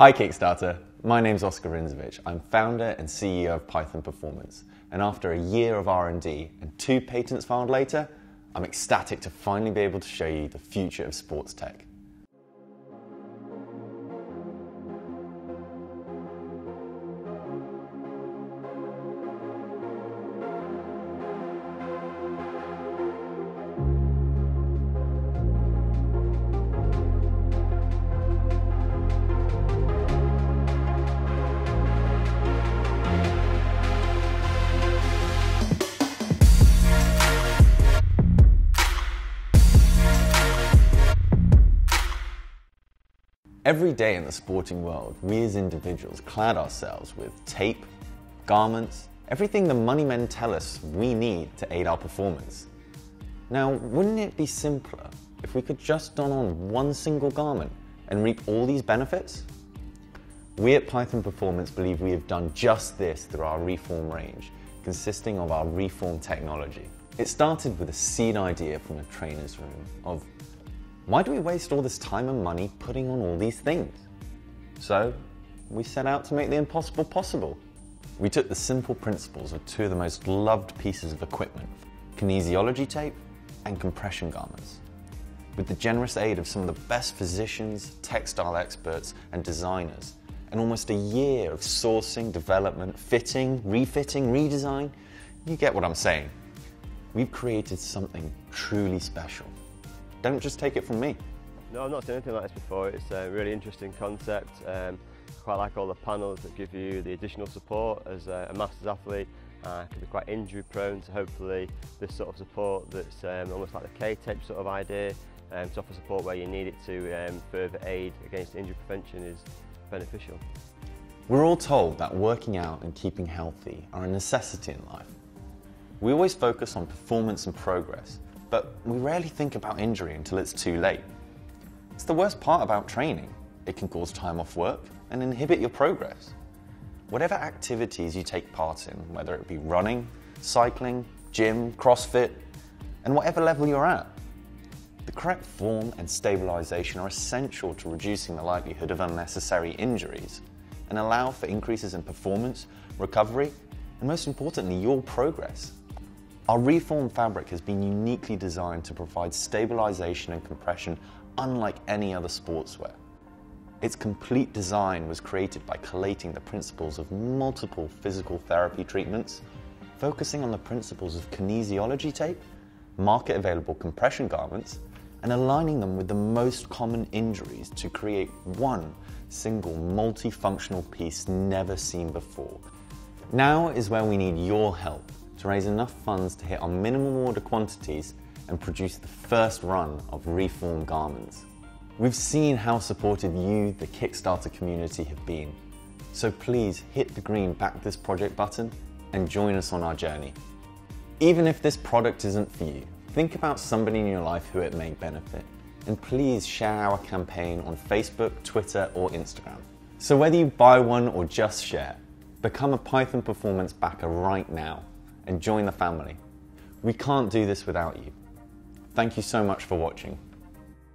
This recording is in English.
Hi Kickstarter, my name's Oscar Rinzovich. I'm founder and CEO of Python Performance. And after a year of R&D and two patents filed later, I'm ecstatic to finally be able to show you the future of sports tech. Every day in the sporting world, we as individuals clad ourselves with tape, garments, everything the money men tell us we need to aid our performance. Now, wouldn't it be simpler if we could just don on one single garment and reap all these benefits? We at Python Performance believe we have done just this through our Reform range, consisting of our Reform technology. It started with a seed idea from a trainer's room of why do we waste all this time and money putting on all these things? So, we set out to make the impossible possible. We took the simple principles of two of the most loved pieces of equipment, kinesiology tape and compression garments. With the generous aid of some of the best physicians, textile experts, and designers, and almost a year of sourcing, development, fitting, refitting, redesign, you get what I'm saying. We've created something truly special. Don't just take it from me. No, I've not seen anything like this before. It's a really interesting concept. Um, quite like all the panels that give you the additional support as a, a masters athlete. Uh, can be quite injury prone, so hopefully this sort of support that's um, almost like the K-tape sort of idea um, to offer support where you need it to um, further aid against injury prevention is beneficial. We're all told that working out and keeping healthy are a necessity in life. We always focus on performance and progress, but we rarely think about injury until it's too late. It's the worst part about training. It can cause time off work and inhibit your progress. Whatever activities you take part in, whether it be running, cycling, gym, CrossFit, and whatever level you're at, the correct form and stabilization are essential to reducing the likelihood of unnecessary injuries and allow for increases in performance, recovery, and most importantly, your progress. Our Reform fabric has been uniquely designed to provide stabilization and compression unlike any other sportswear. Its complete design was created by collating the principles of multiple physical therapy treatments, focusing on the principles of kinesiology tape, market available compression garments, and aligning them with the most common injuries to create one single multifunctional piece never seen before. Now is where we need your help to raise enough funds to hit our minimum order quantities and produce the first run of Reform garments. We've seen how supportive you, the Kickstarter community, have been. So please hit the green back this project button and join us on our journey. Even if this product isn't for you, think about somebody in your life who it may benefit. And please share our campaign on Facebook, Twitter, or Instagram. So whether you buy one or just share, become a Python Performance backer right now and join the family. We can't do this without you. Thank you so much for watching.